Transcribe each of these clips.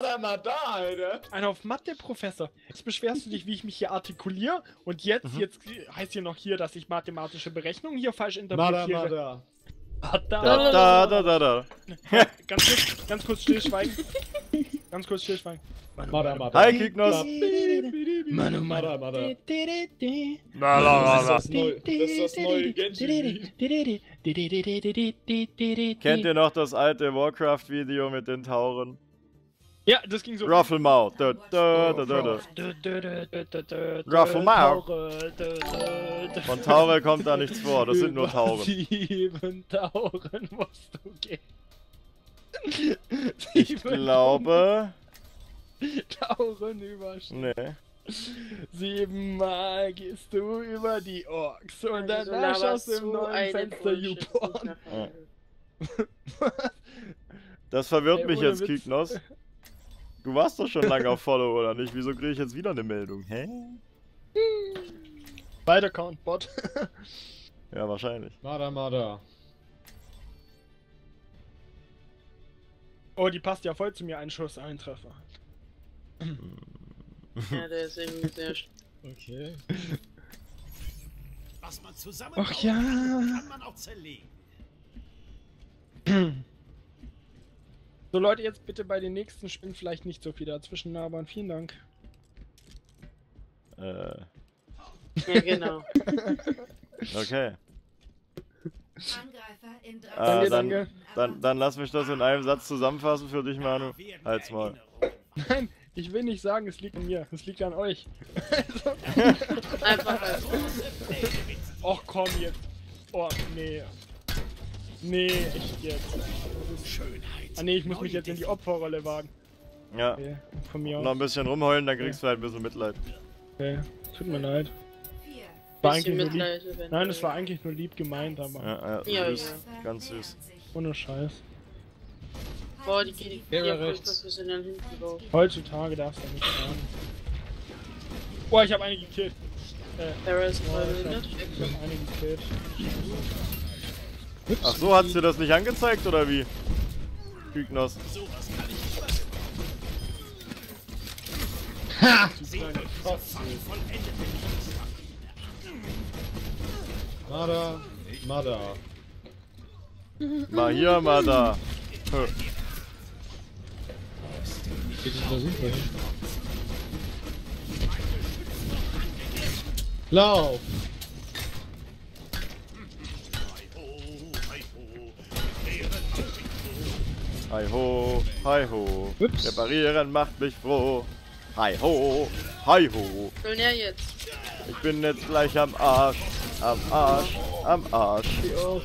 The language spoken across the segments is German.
da mal da, Alter. Einer auf Mathe, Professor. Jetzt beschwerst du dich, wie ich mich hier artikuliere. Und jetzt, Mhm. jetzt heißt hier noch hier, dass ich mathematische Berechnungen hier falsch Mada, interpretiere. mada. Ah, da. Da, da, da, da. Ganz kurz, ganz kurz stillschweigen. ganz kurz stillschweigen. Mada, mada. Hi, Kignos. Mann, oh Mann. Mada, mada. Na, la, la, Das ist das neue, das ist das neue Genji. Kennt ihr noch das alte Warcraft-Video mit den Tauren? Ja, das ging so. Da, da, da. Rufflemouth. Von Taure kommt da nichts vor, das sind nur Tauren. Sieben Tauren musst du gehen. Ich glaube. Tauren überstehen. Nee. Siebenmal gehst du über die Orks und Also danach schaust du im so neuen Fenster YouPorn. Das verwirrt mich jetzt, Witz. Du warst doch schon lange auf Follow, oder nicht? Wieso kriege ich jetzt wieder eine Meldung? Hä? Weiter Count Bot. Ja, wahrscheinlich. Mada, mada. Oh, die passt ja voll zu mir. Ein Schuss, ein Treffer. Ja, der ist irgendwie sehr Okay. Was man zusammen Ach ja. kann man auch zerlegen. So Leute, jetzt bitte bei den nächsten Spielen vielleicht nicht so viel dazwischen labern. Vielen Dank. Äh, Ja, genau. okay. Angreifer in drei Äh, Danke, dann, danke. dann, dann lass mich das in einem Satz zusammenfassen für dich, Manu. Halt's mal. Nein, ich will nicht sagen, es liegt an mir. Es liegt an euch. Einfach als Och komm jetzt. Oh, nee. Nee, echt jetzt. Das. Schönheit. Ah nee, ich muss mich jetzt in die Opferrolle wagen. Ja. Okay, von mir Noch aus. ein bisschen rumheulen, dann kriegst du halt ein bisschen Mitleid. Okay. Tut mir leid. War eigentlich nur lieb. Eventuell. Nein, es war eigentlich nur lieb gemeint, aber Ja, ja, Ja, süß. Ganz süß. ohne Scheiß. Boah, die geht ja rechts. professionell hinten drauf. Heutzutage darfst du nicht sagen. Oh, ich habe eine gekillt. Äh, ist oh, ich hab, ich hab eine gekillt. Ach so, hat's dir das nicht angezeigt, oder wie? Vollendet Mada, mada. Mal hier, mal da. Hö. Geht es da super hin? Lauf! Hi ho, hi ho. Ups. Reparieren macht mich froh. Hi ho, hi ho. Schön her jetzt. Ich bin jetzt gleich am Arsch. Am Arsch, am Arsch. Auf!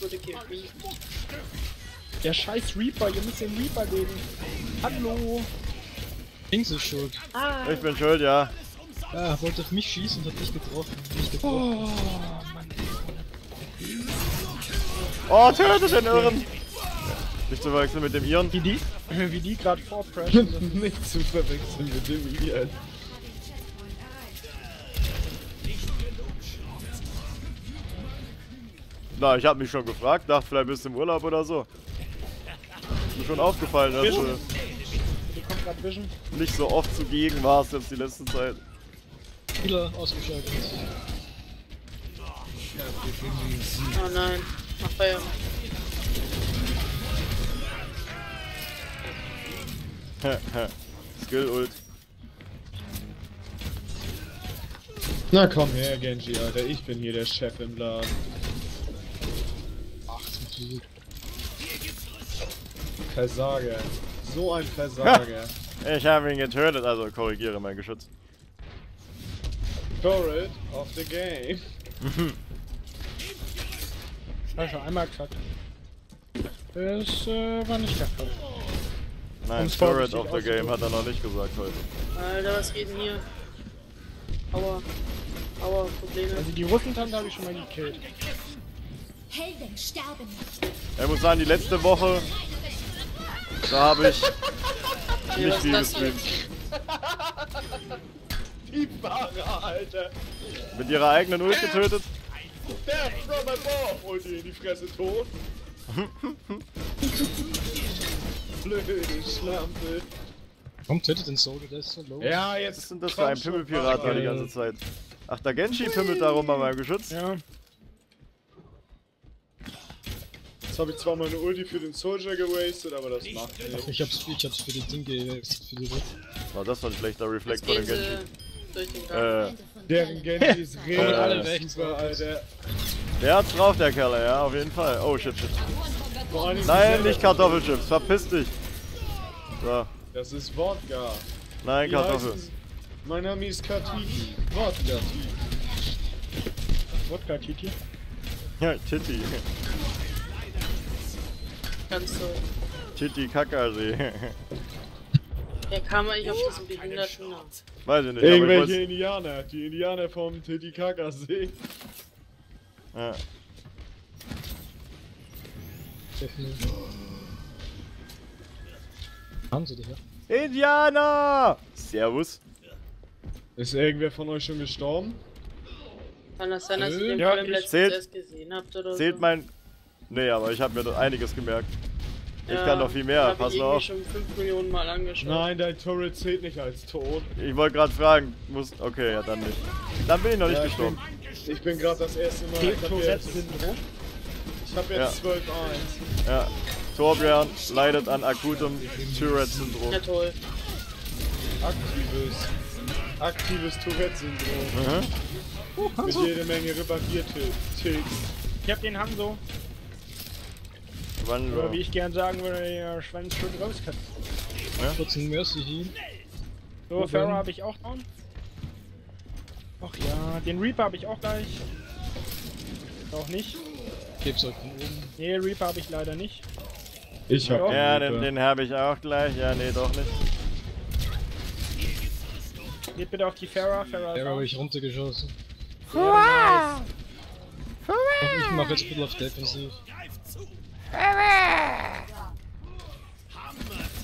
Wurde gebrieft. Der scheiß Reaper, ihr müsst den Reaper legen. Hallo. Dings ist schuld. Ah, Ich bin schuld, ja. Ja, wollte auf mich schießen und hat dich getroffen. Nicht getroffen. Oh. Oh, töte den Irren. Nicht zu verwechseln mit dem Iren. Wie die, wie die gerade vorpreschen. nicht zu verwechseln mit dem Ian. Na, ich hab mich schon gefragt, dachte vielleicht bist du im Urlaub oder so. Ist mir schon aufgefallen, dass du nicht so oft zugegen warst jetzt die letzte Zeit. Spieler ausgeschaltet. oh nein. Mach Feuer. Skill Ult. Na komm her, Genji, Alter. Ich bin hier der Chef im Laden. Ach, zu gut. Versager. So ein Versager. Ich habe ihn getötet, also korrigiere mein Geschütz. Turret of the game. Hab ich schon einmal gesagt. Das äh, war nicht der Fall. Nein, Spirit of the Game hat er noch nicht gesagt heute. Alter, was geht denn hier? Aua. Aua, Probleme. Also die Russentante habe ich schon mal gekillt. Helden sterben nicht. Ich muss sagen, die letzte Woche, da habe ich nicht viel gestreamt. Die Barra, Alter. Mit ihrer eigenen Ult getötet. Death from above. Und die in die Fresse tot. blöde Schlampe. Komm, tötet den Solo, der ist so low. Ja, Was jetzt. ist denn das für ein Pimmelpirat da die ganze Zeit? Ach, der Genshi pimmelt da rum an meinem Geschütz. Ja. Jetzt habe ich zwar meine Ulti für den Soldier gewastet, aber das macht Ach, nichts. ich hab's, ich hab's für die Ding gewechselt, für die Welt. War das war ein schlechter Reflekt Jetzt von dem Genshi. durch den Garten. Äh, Deren Genji ist rechts super. Alter. der hat's drauf, der Kerl, ja, auf jeden Fall. Oh, shit, shit. Nein, nicht Kartoffelchips, verpiss dich. So, Das ist Wodka. nein, Wie Kartoffel. heißen- Mein Name ist Katiki. Wodka. Wodka, Titi. Ja, Titty. Ganz so. Titty Kakasee. Wer kam eigentlich auf diesen behinderten Namen? Weiß ich nicht, ich Irgendwelche wollte. Indianer. Die Indianer vom Titicacasee. Ja. Definitiv. Haben sie dich, ja? Indianer! Servus. Ist irgendwer von euch schon gestorben? Kann das sein, dass ihr den Ja, Film ich- letztens Zählt- erst gesehen habt oder Zählt so? mein. Nee, aber ich habe mir da einiges gemerkt. Ich Ja, kann noch viel mehr, hab pass ich auf. schon 5 Millionen Mal angeschaut. Nein, dein Turret zählt nicht als tot. Ich wollte gerade fragen, muss. Okay, ja, dann nicht. Dann bin ich noch nicht Ja, ich gestorben. bin, ich bin gerade das erste Mal. Ich habe jetzt, Tourette-Syndrom. ich hab jetzt 12-1. Ja. Torbjörn leidet an akutem Tourette-Syndrom. Ja, toll. Aktives. Aktives Tourette-Syndrom. Mhm. Mit jede Menge Repariertipps. Ich hab den Hanzo, Wann oder wie ich gern sagen würde, der Schwanz schon rauskatzt. Kurz ein Mercy Heal. So, Pharaoh habe ich auch down. Ach ja, den Reaper habe ich auch gleich. Auch nicht. Geb's euch von oben. Nee, Reaper habe ich leider nicht. Ich hab Ja, den den, den habe ich auch gleich. Ja, nee, doch nicht. Geht bitte auf die. Pharaoh ist Der habe out. ich runtergeschossen. Ja, nice. Ich mache jetzt ein bisschen auf Defensiv.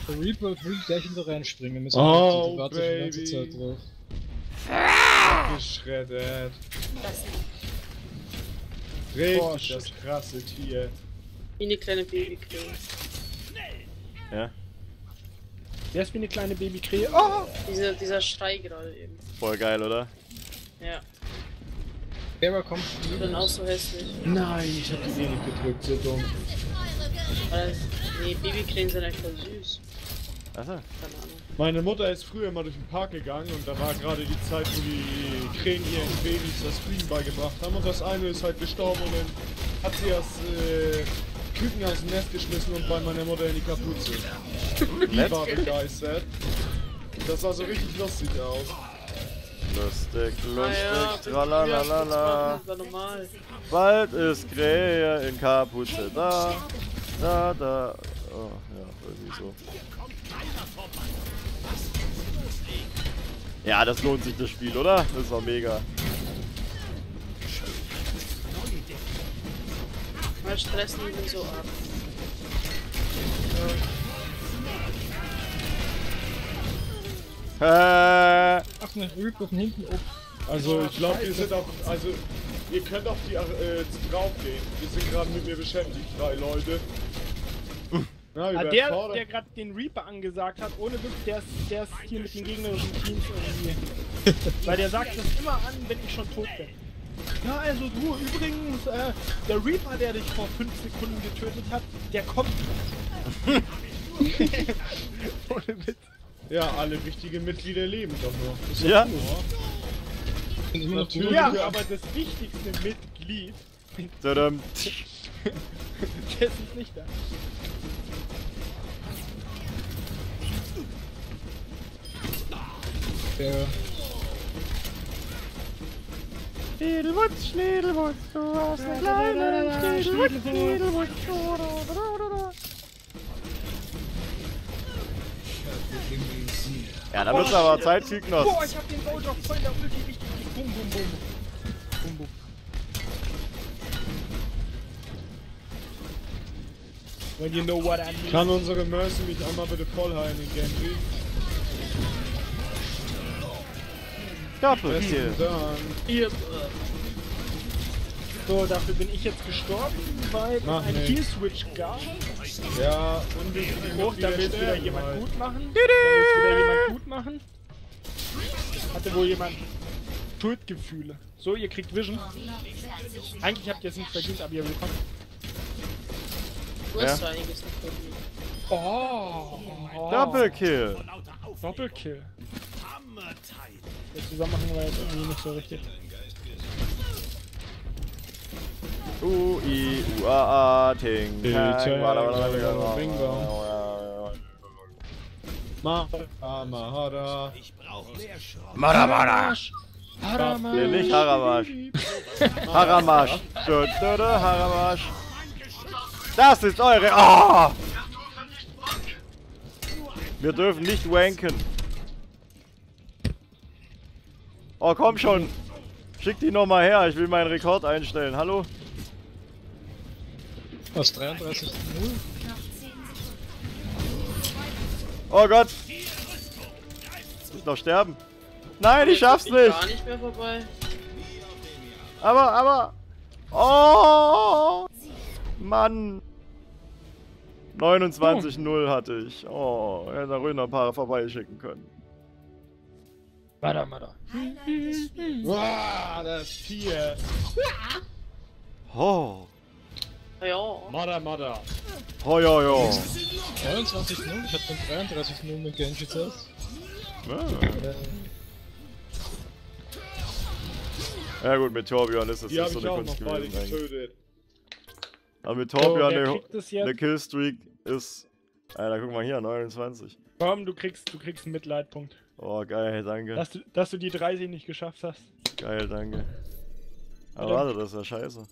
Der Reaper will gleich hinter reinspringen mit seiner Oh, die wartet die ganze Baby. Zeit drauf. geschreddert. Oh, Richtig shit. das krasse Tier. Wie eine kleine Babykrähe. Ja, Der ist wie eine kleine Babykrähe. Oh! Dieser, dieser Schrei gerade eben. voll geil, oder? Ja. Terra kommt Ich bin auch so hässlich. Nein, ich hab die nicht gedrückt, so dumm. Weil, nee, Babykrähen sind einfach süß. Achso. Keine Ahnung. Meine Mutter ist früher mal durch den Park gegangen und da war gerade die Zeit, wo die Krähen ihren Babys das Fliegen beigebracht haben und das eine ist halt gestorben und dann hat sie das äh, Küken aus dem Nest geschmissen und bei meiner Mutter in die Kapuze. Die war begeistert. Das sah so richtig lustig aus. Lustig, Naja, lustig, tralalala. normal. Bald ist Krähe in Kapuze da. Da, da. Oh, ja, irgendwie so. Ja, das lohnt sich das Spiel, oder? Das ist doch mega. Mal stressen die so ab. Äh, Ach ne, Reaper von hinten oben. Also ich glaube, wir sind auf, also ihr könnt auf die äh, drauf gehen. Wir sind gerade mit mir beschäftigt, drei Leute. Na, Ah, der, der überfordert. gerade den Reaper angesagt hat, ohne Witz, der ist, der ist hier mit den gegnerischen Teams irgendwie. Weil der sagt das immer an, wenn ich schon tot bin. Ja, also du, übrigens, äh, der Reaper, der dich vor 5 Sekunden getötet hat, der kommt. ohne Witz. Ja, alle wichtigen Mitglieder leben doch noch. Ja. cool, Immer Natürlich. Ja, aber das wichtigste Mitglied, tadam. der ist nicht da. Der Schniedelwutz, Schniedelwutz, du hast eine kleine Schniedelwutz, Schniedelwutz. Ja, da müssen wir aber Zeit kriegen noch. Boah, ich hab den Soldier voll in der Ulti Bum, bum. When you know what I mean. Kann unsere Mercy mich einmal bitte voll heilen in Genji? Besten Dank. Ihr, äh, So, dafür bin ich jetzt gestorben, weil es Mach einen nicht. Kill-Switch gab. Ja, und ich Hoch, da will wieder sterben, jemand halt. gut machen. Da will wieder jemand gut machen. Hatte wohl jemand Schuldgefühle. So, ihr kriegt Vision. Eigentlich habt ihr es nicht verdient, aber ihr bekommt. Du hast so einiges nicht verdient. Oh, Doppelkill. Aufregung. Doppelkill. Hammer-Time. Der Zusammenhang war jetzt irgendwie nicht so richtig. U, I, U, A, A, Ting, Ting, Tang, Mahara, Mahara. Ich brauche mehr Schrott. Mada, mada. Harama. Nee, nicht Haramasch. Haramasch. Haramasch. Das ist eure. Oh! Wir dürfen nicht wanken. Oh, komm schon. Schick die noch mal her. Ich will meinen Rekord einstellen. Hallo? Aus 33 zu 0. Oh Gott. Ich noch sterben. Nein, ich schaff's nicht. Gar nicht mehr vorbei. Aber, aber. Oh! Mann! 29-0 hatte ich. Oh, hätte da ruhig noch ein paar vorbeischicken können. Mada, mada. Wow, das Tier. Oh. Ja. Mada, Mada. Oh, ja, ja. 29 zu 0. Ich hab dann 33 zu 0 mit Genji zuerst. Ja. Ja gut, mit Torbjörn ist das Die nicht so ich eine Kunst gewesen. getötet. Aber mit Torbjörn wer eine, Killstreak ist... Alter, guck mal hier, 29. Komm, du kriegst, du kriegst einen Mitleidpunkt. Oh, geil, danke. Dass du, dass du die 30 nicht geschafft hast. Geil, danke. Aber warte, das ist ja scheiße.